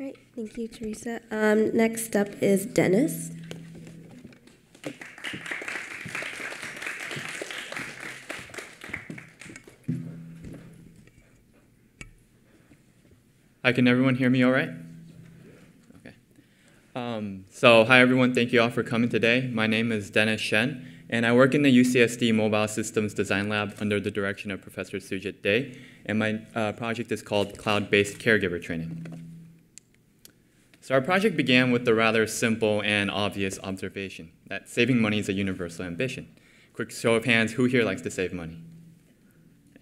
Great, thank you, Teresa. Um, next up is Dennis. Hi, can everyone hear me all right? Okay. Um, so, hi everyone, thank you all for coming today. My name is Dennis Shen, and I work in the UCSD Mobile Systems Design Lab under the direction of Professor Sujit Dey, and my uh, project is called Cloud-Based Caregiver Training. So our project began with the rather simple and obvious observation that saving money is a universal ambition. Quick show of hands, who here likes to save money?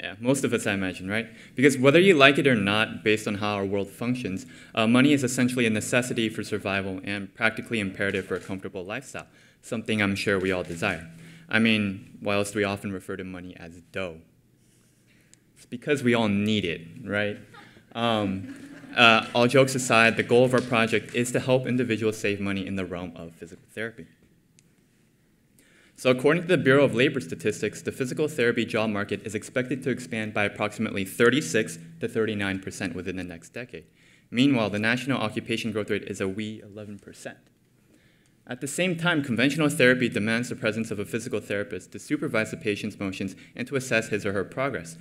Yeah, most of us, I imagine, right? Because whether you like it or not, based on how our world functions, uh, money is essentially a necessity for survival and practically imperative for a comfortable lifestyle, something I'm sure we all desire. I mean, whilst we often refer to money as dough. It's because we all need it, right? Um, uh, all jokes aside, the goal of our project is to help individuals save money in the realm of physical therapy. So according to the Bureau of Labor Statistics, the physical therapy job market is expected to expand by approximately 36 to 39% within the next decade. Meanwhile, the national occupation growth rate is a wee 11%. At the same time, conventional therapy demands the presence of a physical therapist to supervise the patient's motions and to assess his or her progress.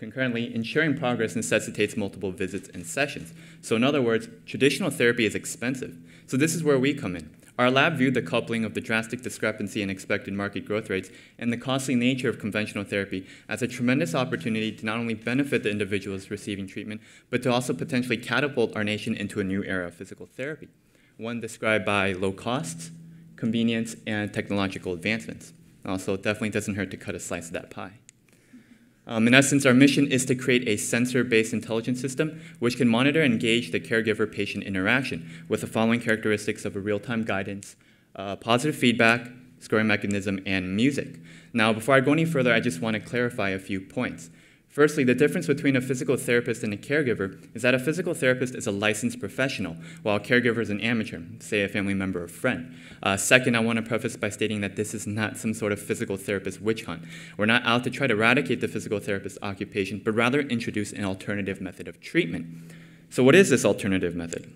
Concurrently, ensuring progress necessitates multiple visits and sessions. So in other words, traditional therapy is expensive. So this is where we come in. Our lab viewed the coupling of the drastic discrepancy in expected market growth rates and the costly nature of conventional therapy as a tremendous opportunity to not only benefit the individuals receiving treatment, but to also potentially catapult our nation into a new era of physical therapy, one described by low costs, convenience, and technological advancements. Also, it definitely doesn't hurt to cut a slice of that pie. Um, in essence, our mission is to create a sensor-based intelligence system which can monitor and gauge the caregiver-patient interaction with the following characteristics of a real-time guidance, uh, positive feedback, scoring mechanism, and music. Now, before I go any further, I just want to clarify a few points. Firstly, the difference between a physical therapist and a caregiver is that a physical therapist is a licensed professional, while a caregiver is an amateur, say a family member or friend. Uh, second, I want to preface by stating that this is not some sort of physical therapist witch hunt. We're not out to try to eradicate the physical therapist occupation, but rather introduce an alternative method of treatment. So, what is this alternative method?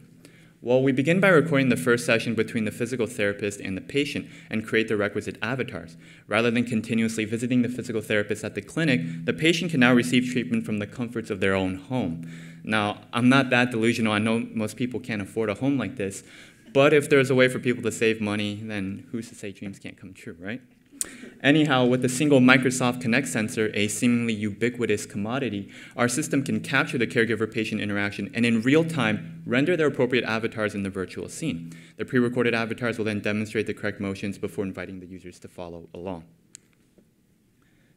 Well, we begin by recording the first session between the physical therapist and the patient and create the requisite avatars. Rather than continuously visiting the physical therapist at the clinic, the patient can now receive treatment from the comforts of their own home. Now, I'm not that delusional. I know most people can't afford a home like this, but if there's a way for people to save money, then who's to say dreams can't come true, right? Anyhow, with a single Microsoft Kinect sensor, a seemingly ubiquitous commodity, our system can capture the caregiver-patient interaction and in real time render their appropriate avatars in the virtual scene. The pre-recorded avatars will then demonstrate the correct motions before inviting the users to follow along.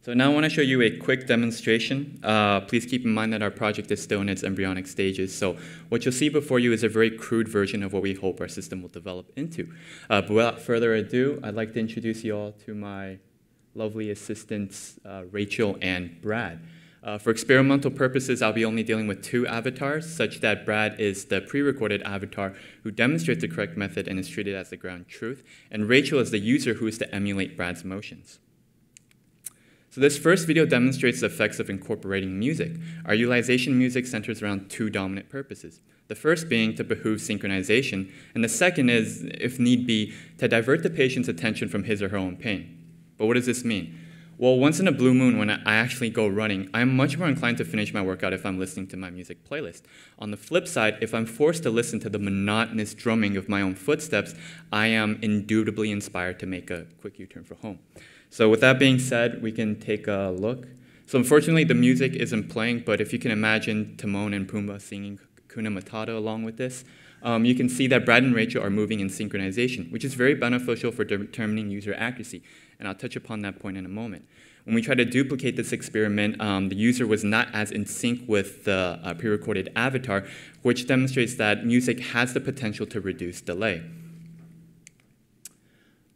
So now I want to show you a quick demonstration. Uh, please keep in mind that our project is still in its embryonic stages, so what you'll see before you is a very crude version of what we hope our system will develop into. Uh, but without further ado, I'd like to introduce you all to my lovely assistants, uh, Rachel and Brad. Uh, for experimental purposes, I'll be only dealing with two avatars, such that Brad is the pre-recorded avatar who demonstrates the correct method and is treated as the ground truth, and Rachel is the user who is to emulate Brad's motions. So this first video demonstrates the effects of incorporating music. Our utilization music centers around two dominant purposes. The first being to behoove synchronization, and the second is, if need be, to divert the patient's attention from his or her own pain. But what does this mean? Well, once in a blue moon, when I actually go running, I'm much more inclined to finish my workout if I'm listening to my music playlist. On the flip side, if I'm forced to listen to the monotonous drumming of my own footsteps, I am indubitably inspired to make a quick U-turn for home. So with that being said, we can take a look. So unfortunately, the music isn't playing, but if you can imagine Timon and Pumbaa singing Hakuna Matata along with this, um, you can see that Brad and Rachel are moving in synchronization, which is very beneficial for determining user accuracy. And I'll touch upon that point in a moment. When we tried to duplicate this experiment, um, the user was not as in sync with the uh, pre-recorded avatar, which demonstrates that music has the potential to reduce delay.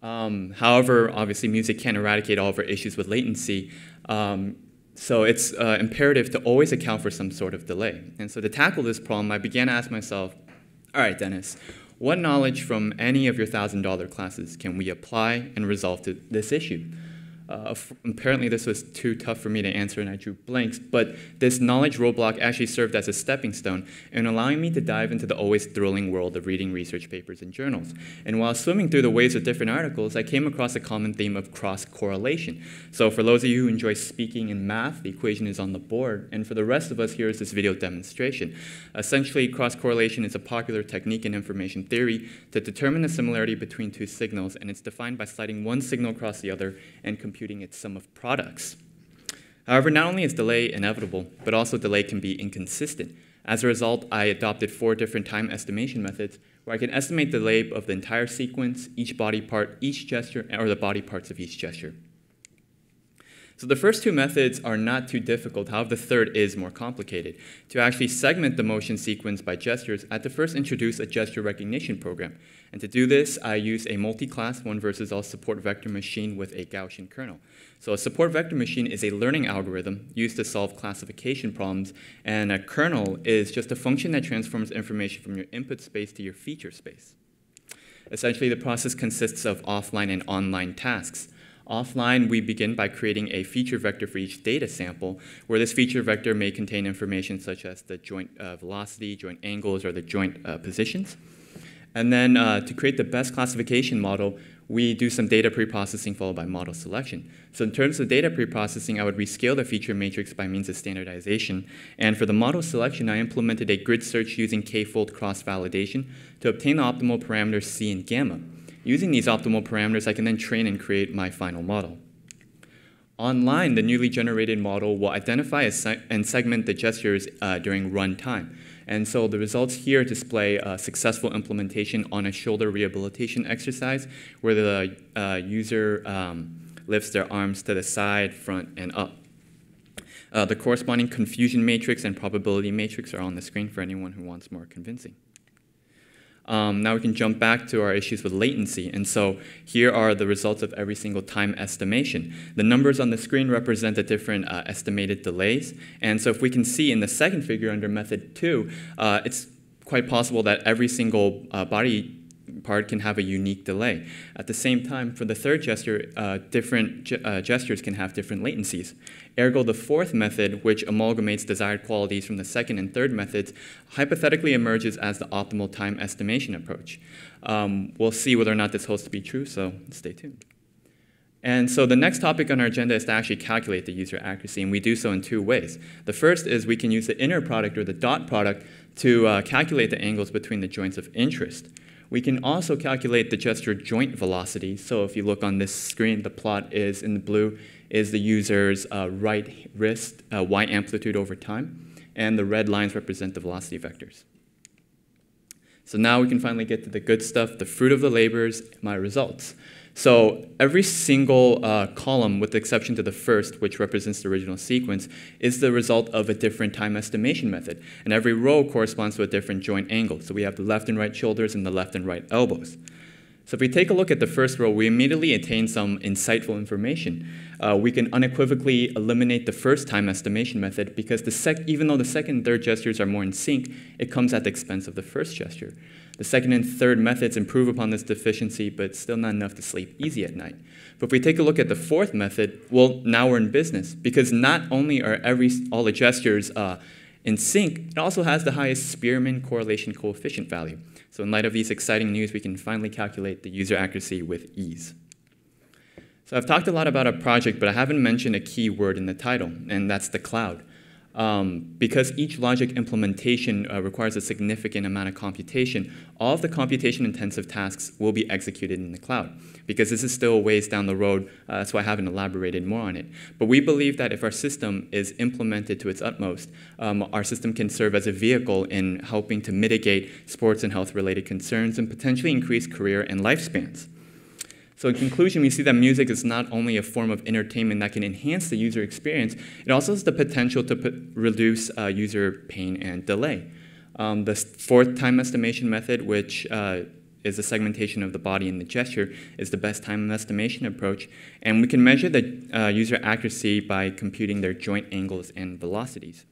Um, however, obviously, music can't eradicate all of our issues with latency. Um, so it's uh, imperative to always account for some sort of delay. And so to tackle this problem, I began to ask myself, all right, Dennis, what knowledge from any of your $1,000 classes can we apply and resolve to this issue? Uh, apparently, this was too tough for me to answer, and I drew blanks. But this knowledge roadblock actually served as a stepping stone in allowing me to dive into the always thrilling world of reading research papers and journals. And while swimming through the waves of different articles, I came across a common theme of cross correlation. So, for those of you who enjoy speaking and math, the equation is on the board. And for the rest of us, here is this video demonstration. Essentially, cross correlation is a popular technique in information theory to determine the similarity between two signals, and it's defined by sliding one signal across the other and computing computing its sum of products. However, not only is delay inevitable, but also delay can be inconsistent. As a result, I adopted four different time estimation methods where I can estimate the delay of the entire sequence, each body part, each gesture, or the body parts of each gesture. So the first two methods are not too difficult, however, the third is more complicated. To actually segment the motion sequence by gestures, I had to first introduce a gesture recognition program. And to do this, I use a multi-class one versus all support vector machine with a Gaussian kernel. So a support vector machine is a learning algorithm used to solve classification problems, and a kernel is just a function that transforms information from your input space to your feature space. Essentially, the process consists of offline and online tasks. Offline, we begin by creating a feature vector for each data sample, where this feature vector may contain information such as the joint uh, velocity, joint angles, or the joint uh, positions. And then uh, to create the best classification model, we do some data preprocessing followed by model selection. So in terms of data preprocessing, I would rescale the feature matrix by means of standardization. And for the model selection, I implemented a grid search using k-fold cross-validation to obtain the optimal parameters C and gamma. Using these optimal parameters, I can then train and create my final model. Online, the newly generated model will identify and segment the gestures uh, during runtime. And so the results here display a successful implementation on a shoulder rehabilitation exercise where the uh, user um, lifts their arms to the side, front, and up. Uh, the corresponding confusion matrix and probability matrix are on the screen for anyone who wants more convincing. Um, now we can jump back to our issues with latency. And so here are the results of every single time estimation. The numbers on the screen represent the different uh, estimated delays. And so if we can see in the second figure under method two, uh, it's quite possible that every single uh, body part can have a unique delay. At the same time, for the third gesture, uh, different ge uh, gestures can have different latencies. Ergo, the fourth method, which amalgamates desired qualities from the second and third methods, hypothetically emerges as the optimal time estimation approach. Um, we'll see whether or not this holds to be true, so stay tuned. And so the next topic on our agenda is to actually calculate the user accuracy, and we do so in two ways. The first is we can use the inner product or the dot product to uh, calculate the angles between the joints of interest. We can also calculate the gesture joint velocity. So if you look on this screen, the plot is in the blue is the user's uh, right wrist uh, y amplitude over time, and the red lines represent the velocity vectors. So now we can finally get to the good stuff, the fruit of the labors, my results. So every single uh, column, with the exception to the first, which represents the original sequence, is the result of a different time estimation method. And every row corresponds to a different joint angle. So we have the left and right shoulders and the left and right elbows. So if we take a look at the first row, we immediately attain some insightful information. Uh, we can unequivocally eliminate the first time estimation method because the even though the second and third gestures are more in sync, it comes at the expense of the first gesture. The second and third methods improve upon this deficiency, but still not enough to sleep easy at night. But if we take a look at the fourth method, well, now we're in business because not only are every all the gestures uh, in sync, it also has the highest Spearman correlation coefficient value. So in light of these exciting news, we can finally calculate the user accuracy with ease. So I've talked a lot about a project, but I haven't mentioned a key word in the title, and that's the cloud. Um, because each logic implementation uh, requires a significant amount of computation, all of the computation-intensive tasks will be executed in the cloud. Because this is still a ways down the road, uh, that's why I haven't elaborated more on it. But we believe that if our system is implemented to its utmost, um, our system can serve as a vehicle in helping to mitigate sports and health-related concerns and potentially increase career and lifespans. So in conclusion, we see that music is not only a form of entertainment that can enhance the user experience, it also has the potential to reduce uh, user pain and delay. Um, the fourth time estimation method, which uh, is the segmentation of the body and the gesture, is the best time estimation approach. And we can measure the uh, user accuracy by computing their joint angles and velocities.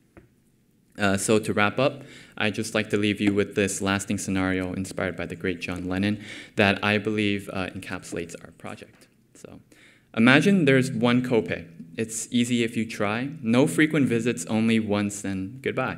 Uh, so to wrap up, I'd just like to leave you with this lasting scenario inspired by the great John Lennon that I believe uh, encapsulates our project. So Imagine there's one copay. It's easy if you try. No frequent visits, only once, and goodbye.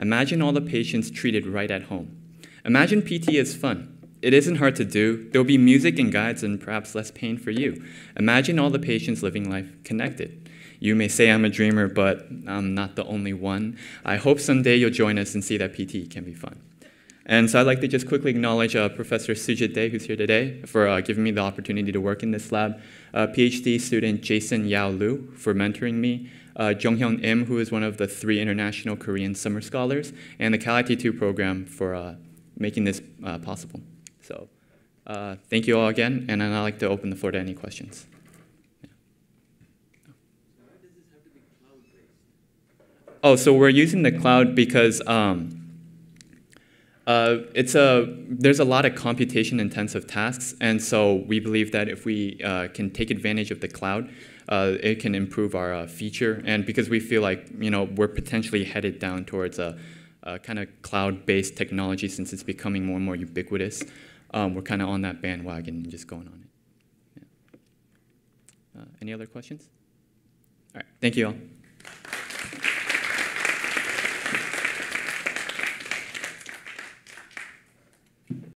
Imagine all the patients treated right at home. Imagine PT is fun. It isn't hard to do. There'll be music and guides and perhaps less pain for you. Imagine all the patients living life connected. You may say I'm a dreamer, but I'm not the only one. I hope someday you'll join us and see that PT can be fun. And so I'd like to just quickly acknowledge uh, Professor Sujit Dey, who's here today, for uh, giving me the opportunity to work in this lab. Uh, PhD student Jason Yao Lu for mentoring me. Uh, Jonghyun Im, who is one of the three international Korean summer scholars, and the CalIT 2 program for uh, making this uh, possible. So uh, thank you all again, and I'd like to open the floor to any questions. Oh, so we're using the cloud because um, uh, it's a, there's a lot of computation intensive tasks, and so we believe that if we uh, can take advantage of the cloud, uh, it can improve our uh, feature. And because we feel like you know we're potentially headed down towards a, a kind of cloud-based technology since it's becoming more and more ubiquitous, um, we're kind of on that bandwagon and just going on it. Yeah. Uh, any other questions? All right, thank you all.